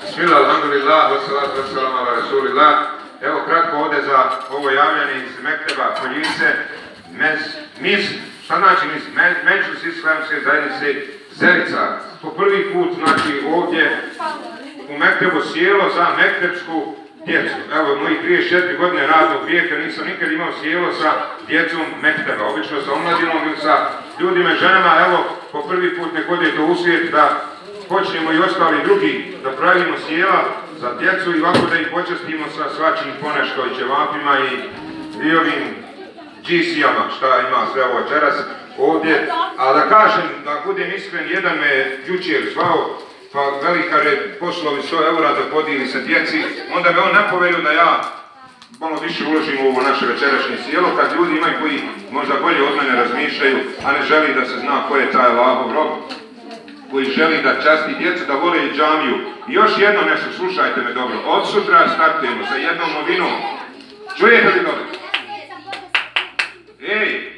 Bismillah, alhamdulillah, wassalatu wassalamu ala rasulillah. Evo kratko ovdje za ovo javljanje iz Mekteba Poljice. Mes, mis, šta znači mis? Me, Međus islamske zajednice Zerica. Po prvi put, znači ovdje u Mektebu sjelo za mektepsku djecu. Evo, mojih 34 godine radnog vijeka nisam nikad imao sjelo sa djecom Mekteba. Obično sa omladinom ili sa ljudima ženama. Evo, po prvi put nek odete u svijet da počnemo i ostali drugi da pravimo sjela za djecu i ovako da ih počestimo sa svačim ponešto i ćevapima i, ovim džisijama šta ima sve ovo večeras ovdje. A da kažem, da budem iskren, jedan me jučer zvao, pa velika je poslovi 100 eura da podijeli sa djeci, onda me on napovedio da ja malo više uložim u ovo naše večerašnje sjelo, kad ljudi imaju koji možda bolje od mene razmišljaju, a ne želi da se zna ko je taj Allahov rob, koji želi da časti djecu, da vole i džamiju. I još jedno nešto, slušajte me dobro, od sutra startujemo sa jednom novinom. Čujete li dobro? Ej,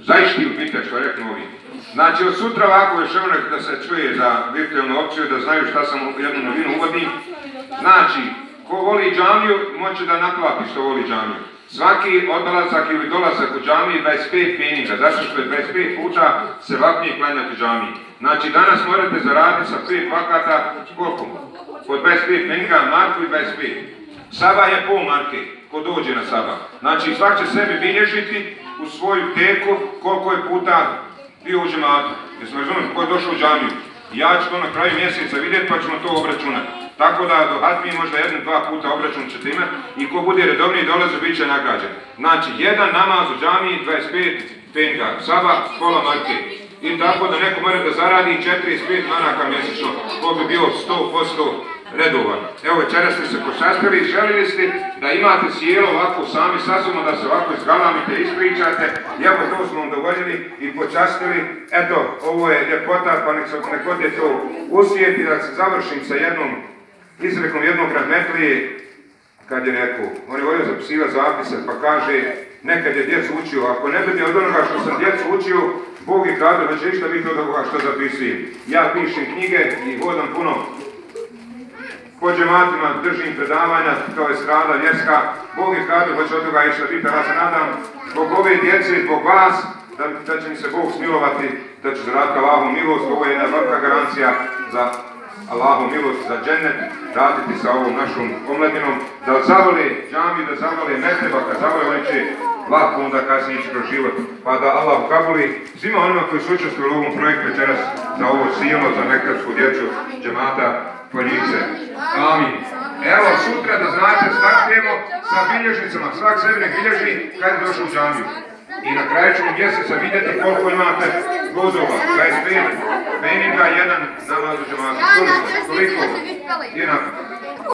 zajišti u pitač, što reknu ovi. Znači, od sutra ovako još ono da se čuje za virtualnu opciju, da znaju šta sam jednu novinu uvodim. Znači, ko voli džamiju, moće da naplati što voli džamiju. Svaki odlazak ili dolazak u džamiji 25 peninga, zato što je 25 puta se vapnije klanjati u. Znači danas morate zaraditi sa 5 vakata, koliko? Po 25 peninga, marku i 25. Saba je pol marke, ko dođe na saba. Znači svak će sebi bilježiti u svoju teku koliko je puta bio u džematu. Jesmo razumeli, ko je došao u džamiju. Ja ću to na kraju mjeseca vidjeti pa ćemo to obračunati. Tako da do Hatmije možda jedno, dva puta obračun ćete imati i ko bude redovniji dolazu bit će nagrađen. Znači, jedan namaz u džamiji, 25 penga, saba, pola marke. I tako da neko mora da zaradi 45 manaka mjesečno, ko bi bio 100% redovan. Evo večera ste se počastili i želili ste da imate sjelo ovako sami sa sobom, da se ovako izgalamite, ispričate. Evo to smo vam dovoljili i počastili. Eto, ovo je ljepota, pa nek se nek to usvijeti da se završim sa jednom izrekom jednog razmetlije, kad je rekao, on je volio zapisiva zapise, pa kaže, nekad je djecu učio, ako ne bi od onoga što sam djecu učio, Bog je kazao da će išta biti od onoga što zapisujem. Ja pišem knjige i hodam puno po džematima, držim predavanja, to je strada vjerska, Bog je kazao da će od toga išta biti, ja se nadam, zbog ove djece, zbog vas, da, da će mi se Bog smilovati, da će zaraditi Allahom milost, ovo je jedna velika garancija za Allahom milost za džennet, raditi sa ovom našom omladinom, da zavole džami, da zavole meteba, kad zavole oni će lako onda kasnije ići kroz život, pa da Allah ukabuli svima onima koji su učestvovali u ovom projektu večeras za ovo silno, za mekarsku djecu džemata Poljice. Amin. Evo sutra da znate, startujemo sa bilježnicama, svak sebi bilježi kad je došao u džamiju. I na kraju ćemo mjeseca vidjeti koliko imate vozova. 25 meninga, jedan namaz u džematu. Toliko. I na